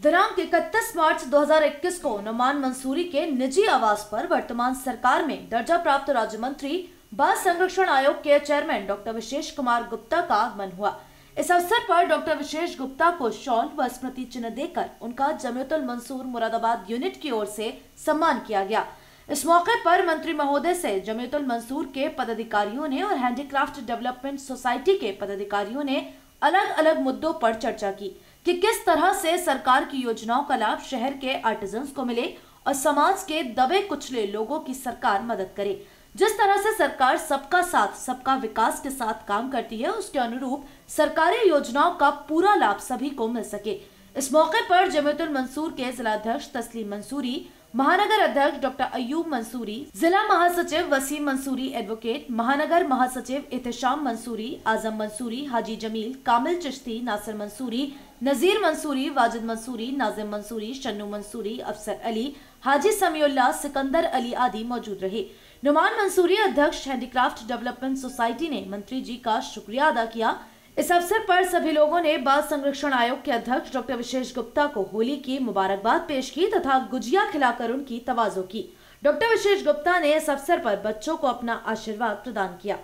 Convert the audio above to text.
दिनांक इकतीस मार्च 2021 को नुमान मंसूरी के निजी आवास पर वर्तमान सरकार में दर्जा प्राप्त राज्य मंत्री बाल संरक्षण आयोग के चेयरमैन डॉक्टर विशेष कुमार गुप्ता का आगमन हुआ। इस अवसर पर डॉक्टर विशेष गुप्ता को शॉल व स्मृति चिन्ह देकर उनका जमियतुल मंसूर मुरादाबाद यूनिट की ओर से सम्मान किया गया। इस मौके पर मंत्री महोदय से जमियतुल मंसूर के पदाधिकारियों ने और हैंडीक्राफ्ट डेवलपमेंट सोसाइटी के पदाधिकारियों ने अलग अलग मुद्दों पर चर्चा की। कि किस तरह से सरकार की योजनाओं का लाभ शहर के आर्टिजन्स को मिले और समाज के दबे कुचले लोगों की सरकार मदद करे। जिस तरह से सरकार सबका साथ, सबका विकास के साथ काम करती है, उसके अनुरूप सरकारी योजनाओं का पूरा लाभ सभी को मिल सके। इस मौके पर जमीयतुल मंसूर के जिलाध्यक्ष तस्लीम मंसूरी महानगर अध्यक्ष डॉक्टर अयूब मंसूरी, जिला महासचिव वसीम मंसूरी एडवोकेट महानगर महासचिव एहतशाम मंसूरी, आज़म मंसूरी, हाजी जमील, कामिल चिश्ती, नासिर मंसूरी, नजीर मंसूरी, वाजिद मंसूरी, नाजिम मंसूरी, शन्नू मंसूरी, अफसर अली, हाजी समीउल्लाह, सिकंदर अली आदि मौजूद रहे। नुमान मंसूरी अध्यक्ष हैंडीक्राफ्ट डेवलपमेंट सोसाइटी ने मंत्री जी का शुक्रिया अदा किया। इस अवसर पर सभी लोगों ने बाल संरक्षण आयोग के अध्यक्ष डॉक्टर विशेष गुप्ता को होली की मुबारकबाद पेश की तथा गुजिया खिलाकर उनकी तवाजो की। डॉक्टर विशेष गुप्ता ने इस अवसर पर बच्चों को अपना आशीर्वाद प्रदान किया।